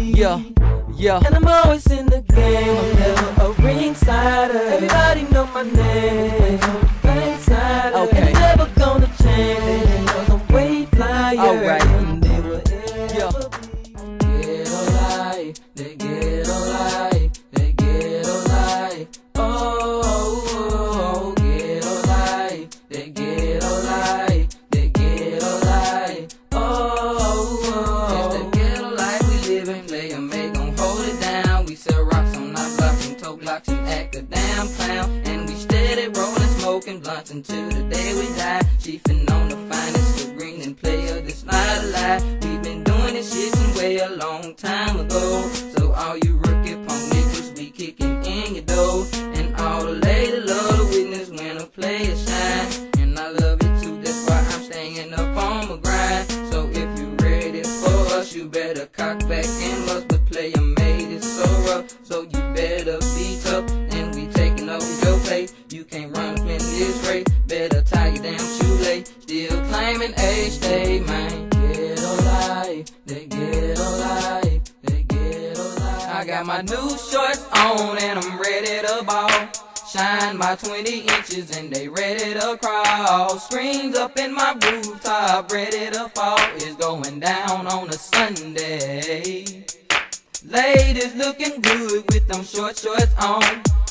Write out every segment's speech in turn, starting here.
Yeah, yeah. And I'm always in the game, I'm never a ringsider. Everybody know my name, ringsider. Okay. And never gonna change, know I'm way flyer. Alright. than they will Yeah. ever be. Ghetto life, blocks and act a damn clown. And we steady rolling, smoking blunts until the day we die. Chiefin' on the finest of green and player, this not a lie. We've been doing this shit some way a long time ago. So all you rookie punk niggas, we kicking in your door. And all the ladies love to witness when a player shine. And I love it this race. Better tie your damn shoelace. Still claiming age, stay man. ghetto life, they ghetto life, they ghetto life. I got my new shorts on and I'm ready to ball. Shine my 20 inches and they ready to crawl. Screens up in my rooftop, ready to fall. It's going down on a Sunday. Ladies looking good with them short shorts on.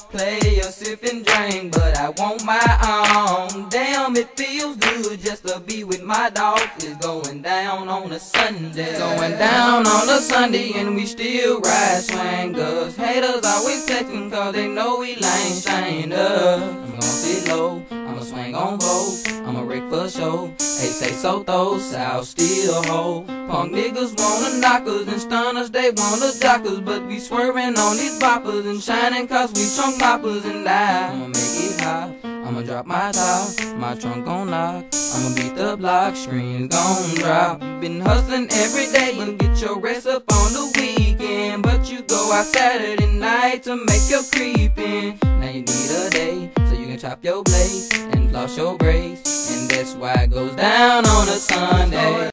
Play a sip and drink, but want my own. Damn, it feels good just to be with my dog. It's going down on a Sunday. Going down on a Sunday, and we still ride swangers. Haters always texting cause they know we lame strained up. I'm gonna sit low, I'ma swing on both. I'ma wreck show. Hey, say so though, South still hold. Punk niggas wanna knock us and stun us, they wanna jock us. But we swerving on these boppers and shining cause we trunk moppers and I. I'ma make it hot. I'ma drop my top, my trunk gon' lock. I'ma beat the block, screens gon' drop. Been hustling every day, you get your rest up on the weekend. But you go out Saturday night to make your creepin'. Now you need a day, so you can chop your blade and floss your braids. That's why it goes down on a Sunday.